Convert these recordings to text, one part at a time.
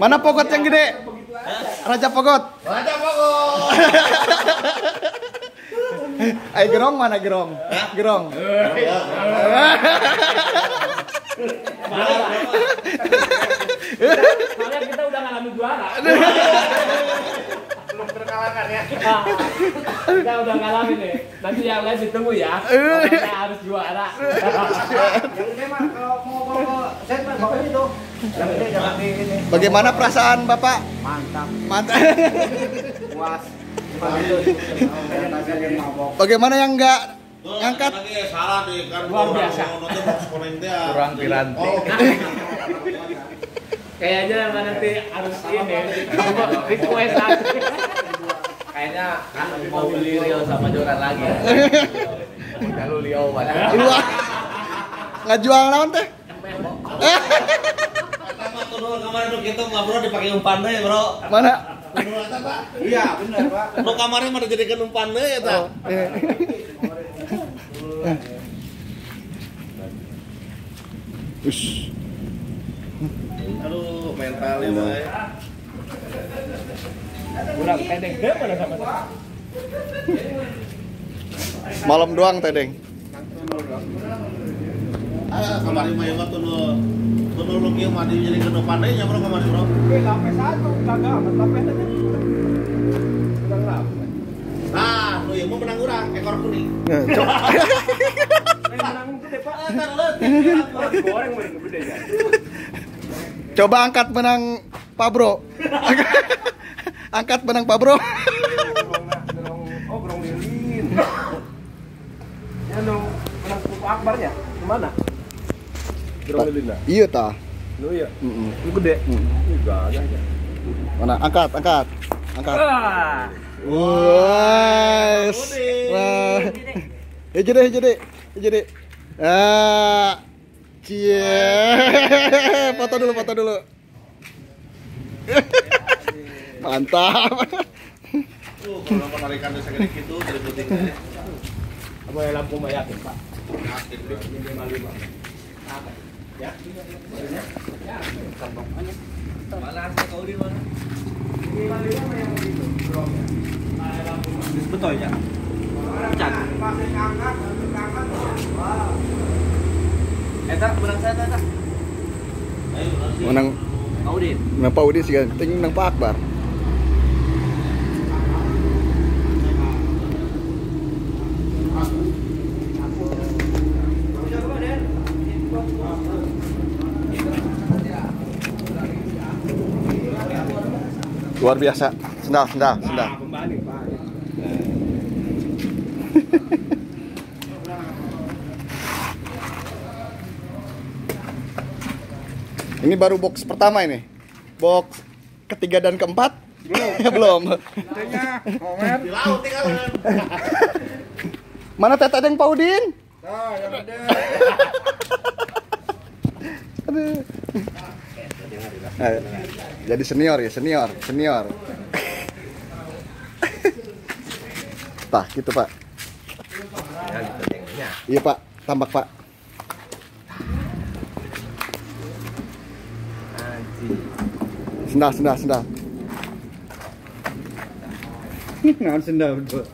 Mana pogot yang gede? Raja pogot. Raja pokok. Ayo gerong mana gerong? Gerong. Soalnya kita udah ngalamin juara. Belum terkalahkan ya. Kita udah ngalamin nih. Nanti yang lain ditunggu ya. Pokoknya harus juara. Yang gede mah kalau mau bawa set mah bawa itu. Yang gede jangan di ini. Bagaimana perasaan Bapak? Mantap. Mantap. Puas. Bagaimana yang enggak ngangkat? salah deh kan Luar biasa. kurang piranti. oh, Kayaknya nanti harus ini request. Kayaknya mau beli Rio sama Joran lagi ya. Kalau Rio pada. Luar. Ngejual naon teh? Pertama tuh dulu kemarin tuh kita ngobrol dipakai umpan deh bro Mana? Pak? Iya, benar, Pak. Lu kemarin mah dijadikan umpan deh ya? Eh. Ush. Aduh mentalnya boy Udah pendek deh mana sama Malam doang tedeng. Ah kemarin mah yang tuh Tuh lu kieu mah dijadikan umpan deh ya bro kemarin bro. Oke, sampai satu, kagak sampai tadi. Nah lu yang mau menang kurang ekor kuning. Menang ya. Coba angkat benang Pak Bro. angkat benang Pak Bro. Oh, lilin. Ya dong, ya? Lilin. Iya ta. Lu ya? Lu gede? Mana? Angkat, angkat. Angkat. Ah. Wah. Ya jadi, jadi. Jadi. Ah. Cie. Foto dulu, foto dulu. Mantap. Tuh kalau penarikan desa gede gitu jadi putih Apa yang lampu mah yakin pak? Yakin bro Mana asal kau di mana? Betul ya? Cat. Eta menang saya eta. Ayo Menang Kau di. menang Pak Udi sih kan. Ting menang Pak Akbar. Luar biasa. Sendal, sendal, sendal. Ini baru box pertama ini. Box ketiga dan keempat? Belum. Belum. Mana tete yang Pak Udin? Nah, yang gede. Eh, jadi senior ya, senior, senior. Pak, gitu Pak. Iya Pak, tambak Pak. Sendal, sendal, sendal. Ngan sendal betul.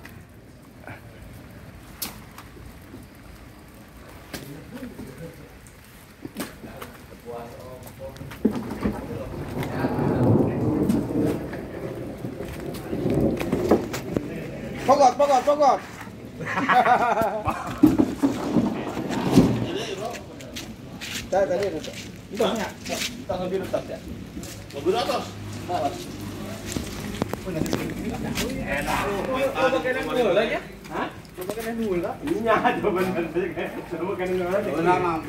Pogot, pogot, pogot. Tadi tadi ada. Itu nya. Tanggal biru tetap ya. mobil atas dulu ya. Hah? Iya, coba. Coba.